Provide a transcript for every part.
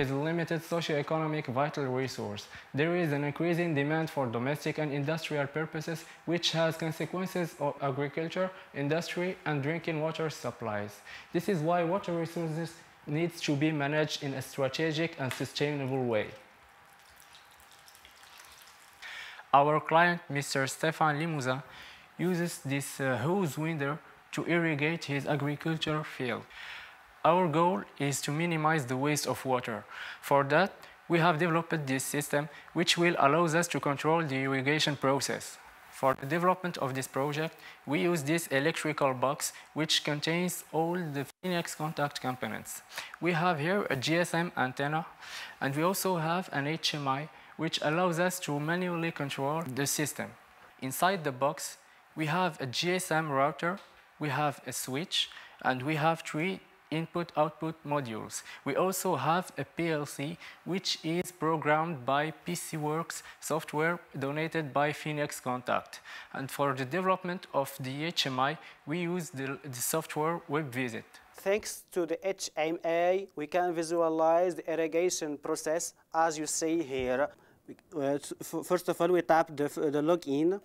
is a limited socio-economic vital resource. There is an increasing demand for domestic and industrial purposes, which has consequences on agriculture, industry, and drinking water supplies. This is why water resources needs to be managed in a strategic and sustainable way. Our client, Mr. Stefan Limousin, uses this uh, hose winder to irrigate his agricultural field. Our goal is to minimize the waste of water. For that, we have developed this system which will allow us to control the irrigation process. For the development of this project, we use this electrical box which contains all the Phoenix Contact components. We have here a GSM antenna and we also have an HMI which allows us to manually control the system. Inside the box, we have a GSM router, we have a switch, and we have three input-output modules. We also have a PLC, which is programmed by PC Worx software donated by Phoenix Contact. And for the development of the HMI, we use the, the software WebVisit. Thanks to the HMI, we can visualize the irrigation process as you see here. Uh, first of all, we tap the, the login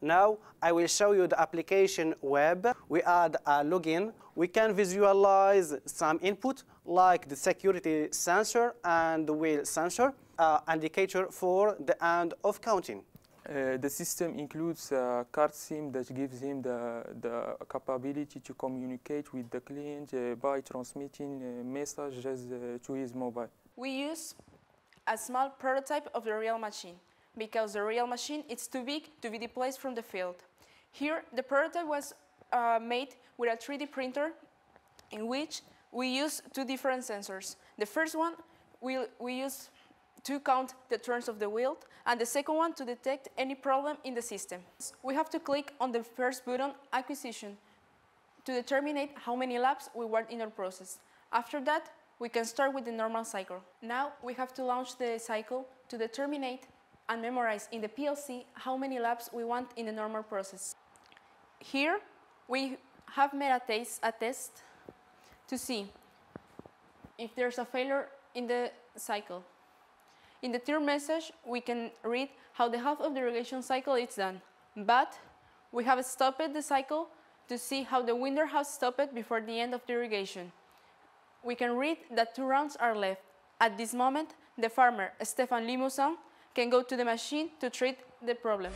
now I will show you the application web. We add a login. We can visualize some input like the security sensor and the wheel sensor, uh, indicator for the end of counting. Uh, the system includes a card SIM that gives him the, the capability to communicate with the client uh, by transmitting uh, messages uh, to his mobile. We use a small prototype of the real machine because the real machine is too big to be displaced from the field. Here, the prototype was uh, made with a 3D printer in which we use two different sensors. The first one we, we use to count the turns of the wheel, and the second one to detect any problem in the system. We have to click on the first button, Acquisition, to determine how many laps we want in our process. After that, we can start with the normal cycle. Now we have to launch the cycle to determine and memorize in the PLC how many laps we want in the normal process. Here, we have made a test, a test to see if there's a failure in the cycle. In the turn message, we can read how the half of the irrigation cycle is done, but we have stopped the cycle to see how the winder has stopped before the end of the irrigation. We can read that two rounds are left. At this moment, the farmer, Stefan Limousin, can go to the machine to treat the problem.